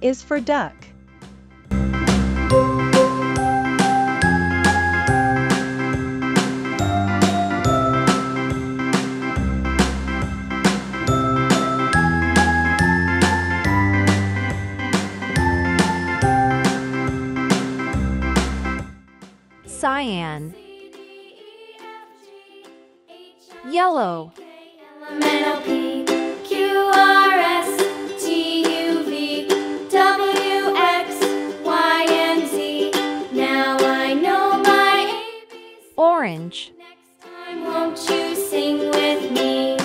is for duck. Cyan. Yellow. Orange. Next time, won't you sing with me?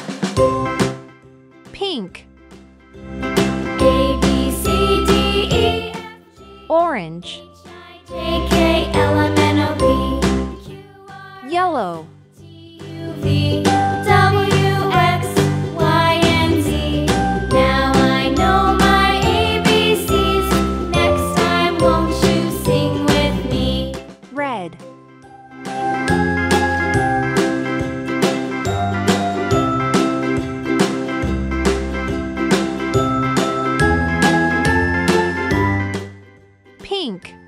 Pink. A B C D E Orange. H I J K L M N O P Q R Yellow. T U V think.